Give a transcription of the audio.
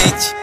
bitch.